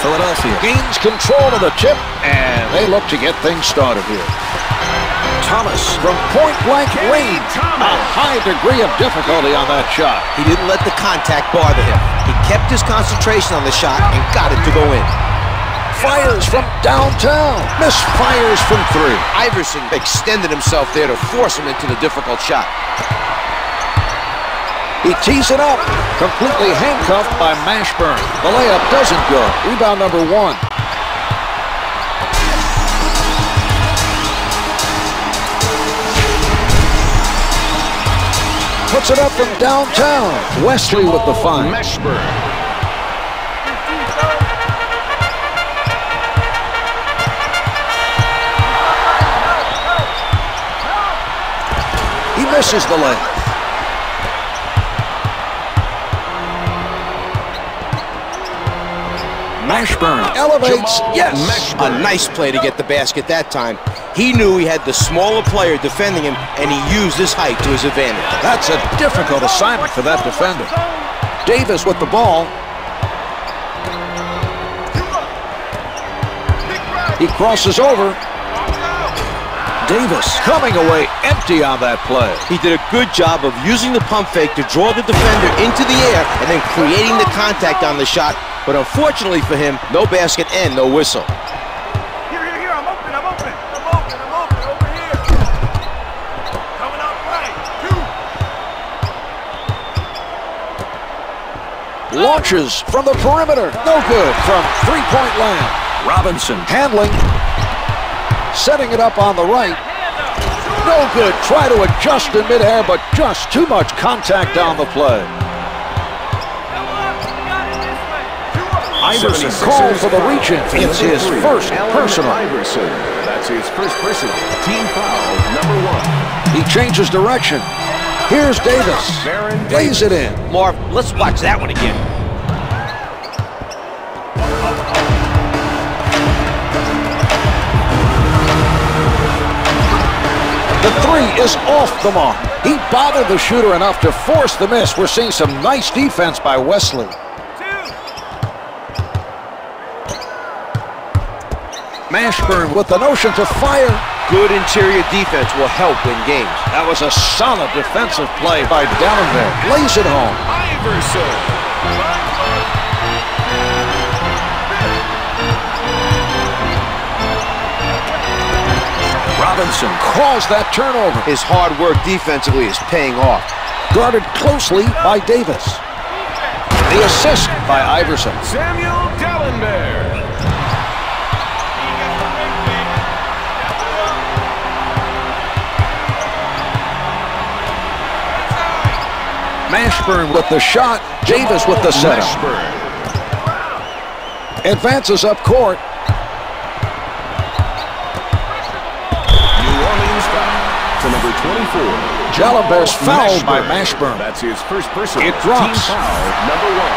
Philadelphia. Gains control of the tip, and they look to get things started here. Thomas from point-blank range. A high degree of difficulty on that shot. He didn't let the contact bother him. He kept his concentration on the shot and got it to go in. Fires from downtown. Misfires from three. Iverson extended himself there to force him into the difficult shot. He tees it up. Completely handcuffed by Mashburn. The layup doesn't go. Rebound number one. Puts it up from downtown. Wesley with the find. Mashburn. He misses the layup. Mashburn elevates. Yes. A nice play to get the basket that time. He knew he had the smaller player defending him, and he used his height to his advantage. That's a difficult assignment for that defender. Davis with the ball. He crosses over. Davis coming away empty on that play. He did a good job of using the pump fake to draw the defender into the air and then creating the contact on the shot. But unfortunately for him, no basket and no whistle. Here, here, here. I'm open. I'm open. I'm open. I'm open. Over here. Coming up right. Two. Launches from the perimeter. No good from three-point land. Robinson handling. Setting it up on the right. No good. Try to adjust in midair, but just too much contact on the play. Iverson called for the reach-in. It's his first personal. Iverson. That's his first personal. Team foul number one. He changes direction. Here's Davis. Baron Lays it in. Marv, let's watch that one again. The three is off the mark. He bothered the shooter enough to force the miss. We're seeing some nice defense by Wesley. Mashburn with the notion to fire. Good interior defense will help win games. That was a solid defensive play by Dalembert. Lays it home. Iverson. Robinson calls that turnover. His hard work defensively is paying off. Guarded closely by Davis. The assist by Iverson. Samuel Dalembert. Mashburn with the shot. Davis with the setup. Mashburn. Advances up court. New Orleans foul to number 24. Dalembert's fouled by Mashburn. That's his first personal. It drops. Team foul number one.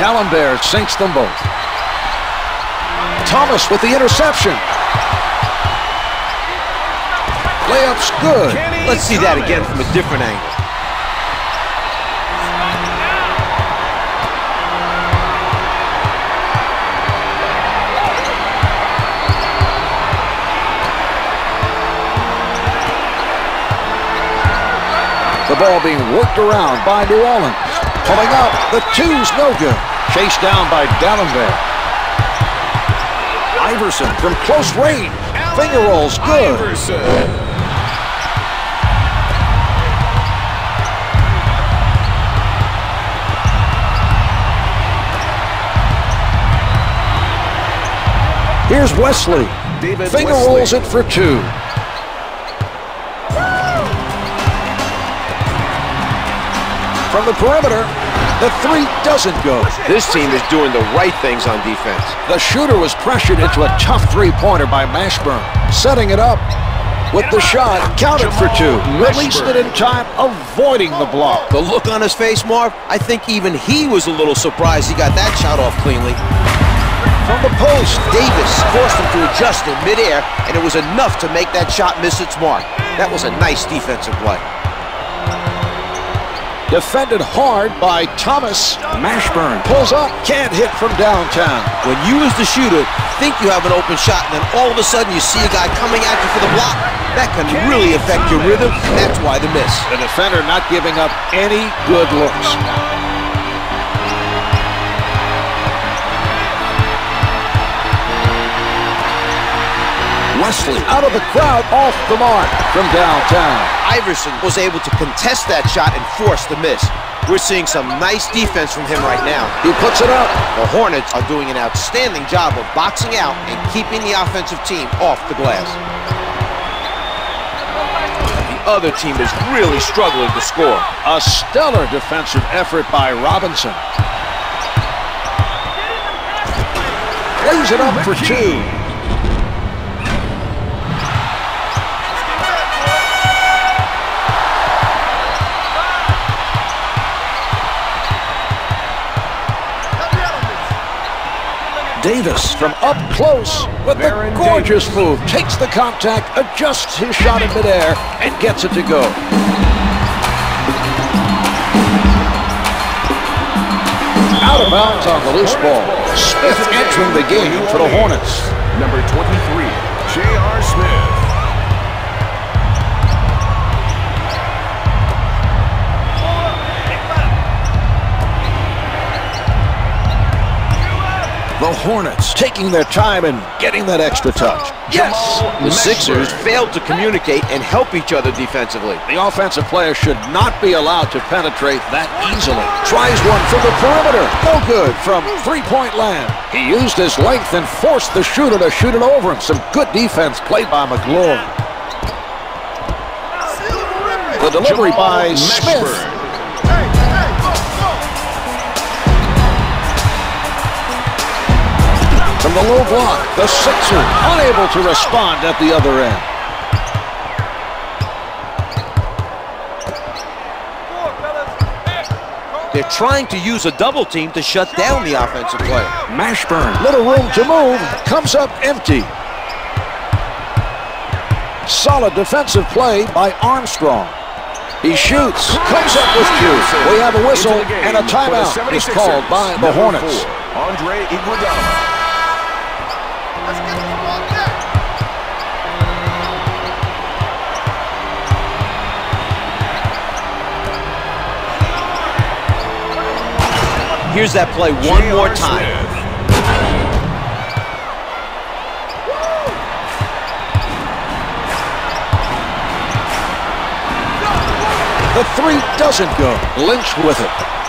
Dalembert sinks them both. Thomas with the interception. Layup's good. Let's see that again from a different angle. The ball being worked around by New Orleans. Pulling up. The two's no good. Chased down by Dalembert. Iverson from close range. Finger rolls good. Iverson. Here's Wesley. David Finger Wesley. rolls it for two. From the perimeter, the three doesn't go. This team is doing the right things on defense. The shooter was pressured into a tough three-pointer by Mashburn. Setting it up with the shot, counted for two. Released it in time, avoiding the block. The look on his face, Marv, I think even he was a little surprised he got that shot off cleanly. From the post, Davis forced him to adjust in midair, and it was enough to make that shot miss its mark. That was a nice defensive play. Defended hard by Thomas. Mashburn. Pulls up, can't hit from downtown. When you as the shooter think you have an open shot and then all of a sudden you see a guy coming at you for the block, that can really affect your rhythm. That's why the miss. The defender not giving up any good looks. Wesley out of the crowd, off the mark from downtown. Iverson was able to contest that shot and force the miss. We're seeing some nice defense from him right now. He puts it up. The Hornets are doing an outstanding job of boxing out and keeping the offensive team off the glass. The other team is really struggling to score. A stellar defensive effort by Robinson. Lays it up for two. Davis from up close with the Baron gorgeous move. Takes the contact, adjusts his shot in midair, and gets it to go. Out of bounds on the loose ball. Smith entering the game for the Hornets. Number 23, J.R. Smith. The Hornets taking their time and getting that extra touch. Yes! The Sixers failed to communicate and help each other defensively. The offensive player should not be allowed to penetrate that easily. Tries one from the perimeter. No good from three-point land. He used his length and forced the shooter to shoot it over him. Some good defense played by Magloire. The delivery by Smith. From the low block, the Sixers unable to respond at the other end. They're trying to use a double team to shut down the offensive player. Mashburn, little room to move, comes up empty. Solid defensive play by Armstrong. He shoots, comes up with two. We have a whistle and a timeout is called by the Hornets. Andre Iguodala. Here's that play one more time. The three doesn't go. Lynch with it.